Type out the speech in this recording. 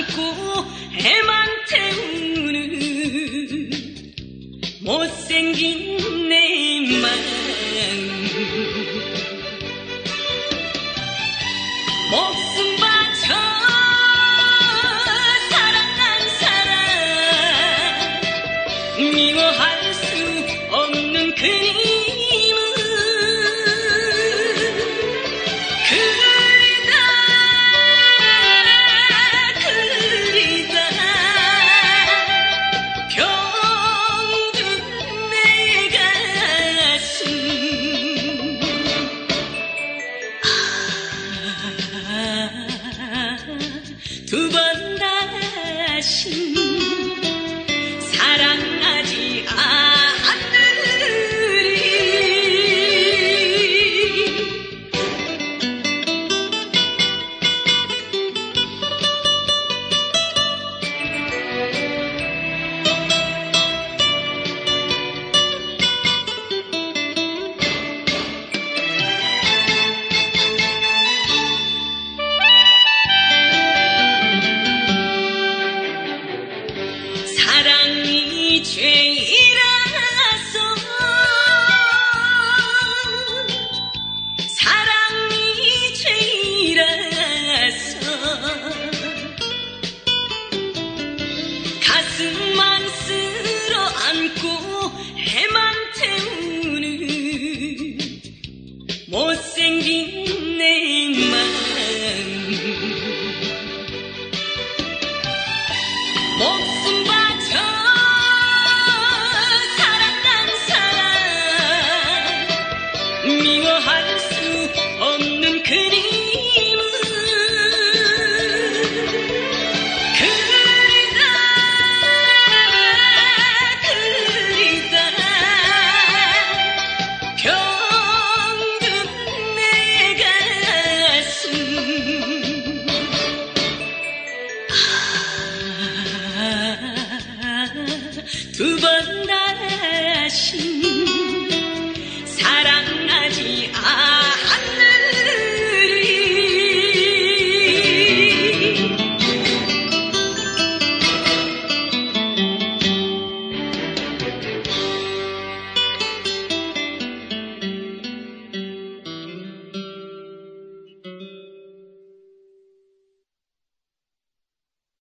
안고 해만 태우는 못생긴 내 마음. 목숨 바쳐 사랑한 사람 두 번 다시 두 번 날아신